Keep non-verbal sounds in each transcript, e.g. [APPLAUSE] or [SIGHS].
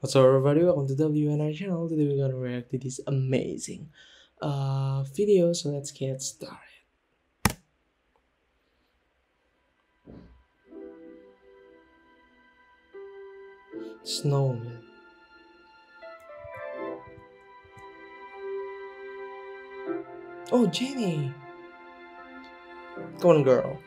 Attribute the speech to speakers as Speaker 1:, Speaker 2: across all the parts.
Speaker 1: What's up everybody, welcome to WNR channel. Today we're gonna react to this amazing uh, video, so let's get started. Snowman. Oh, Jennie! Come on, girl.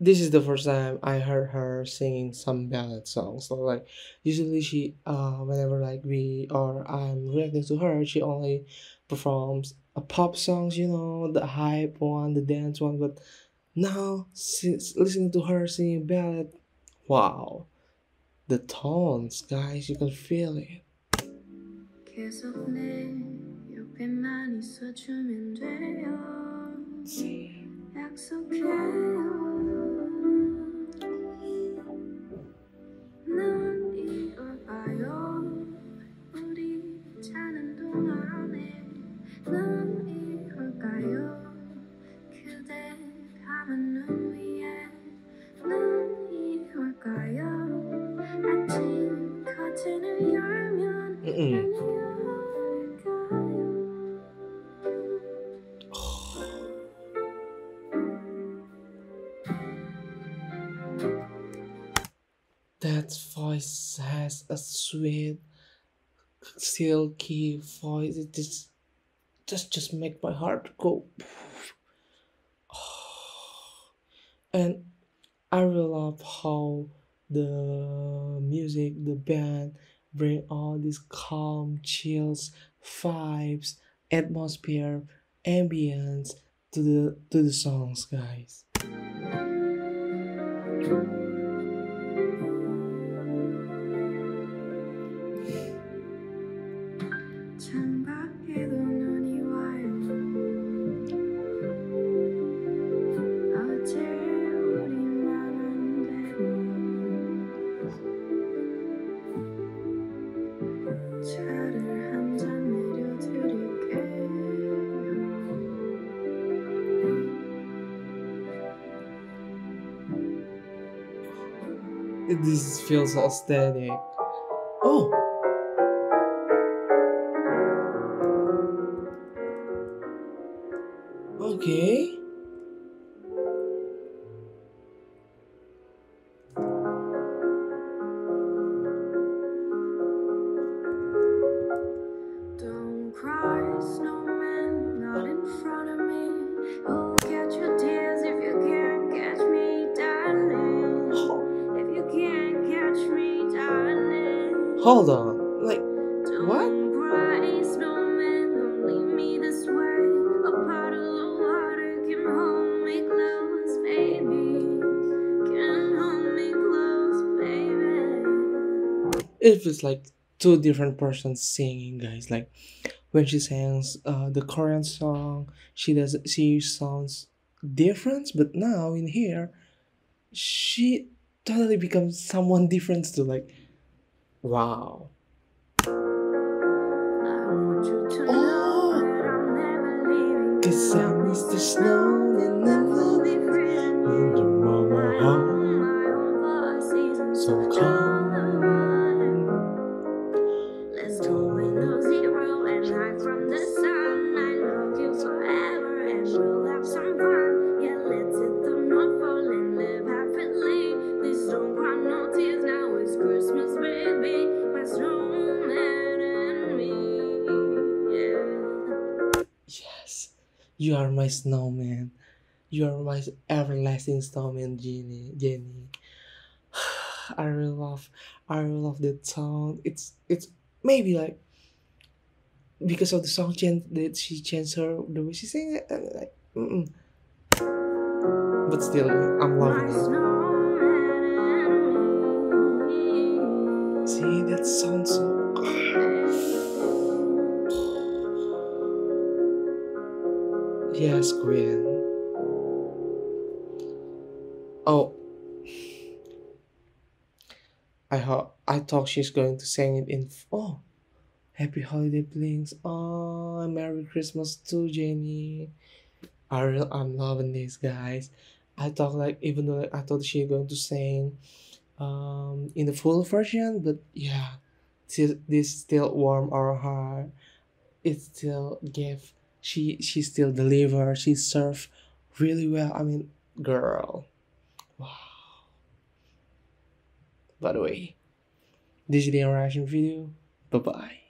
Speaker 1: This is the first time I heard her singing some ballad songs. So like usually she uh whenever like we or I'm reacting to her, she only performs a pop songs, you know, the hype one, the dance one, but now since listening to her singing ballad, wow. The tones, guys, you can feel it.
Speaker 2: 옆에만 있어주면 돼요.
Speaker 1: See.
Speaker 2: 약속해요. 난 이럴까요? 우리 자는 동안에 난 이럴까요? 그대 감은 눈 위에 난 이럴까요? 아침 커튼을 열면
Speaker 1: That voice has a sweet, silky voice. It just, just, make my heart go. [SIGHS] And I really love how the music, the band bring all these calm, chills, vibes, atmosphere, ambience to the to the songs, guys. This feels aesthetic. Oh. Okay. Hold on. Like,
Speaker 2: baby.
Speaker 1: it feels like two different persons singing, guys. Like when she sings uh, the Korean song, she does she sounds different, but now in here, she totally becomes someone different to Like, wow. Oh.
Speaker 2: I'm.
Speaker 1: Cause I miss the snow and
Speaker 2: you
Speaker 1: are my snowman. You are my everlasting snowman, Jennie. Jennie. [SIGHS] I really love, I really love that song. It's it's maybe like because of the song change that she changed her the way she sing it. and like, mm-mm. but still, I'm loving it.
Speaker 2: snowman and me.
Speaker 1: See, that sounds so. Yes, Queen. Oh, I hope I thought she's going to sing it in. Oh, Happy Holiday Blinks. Oh, Merry Christmas too, Jennie. I real, I'm loving this, guys. I thought like even though like, I thought she's going to sing um in the full version, but yeah, this, this still warm our heart. It still gave. She she still deliver. She served really well. I mean, girl. Wow. By the way, this is the interaction video. Bye bye.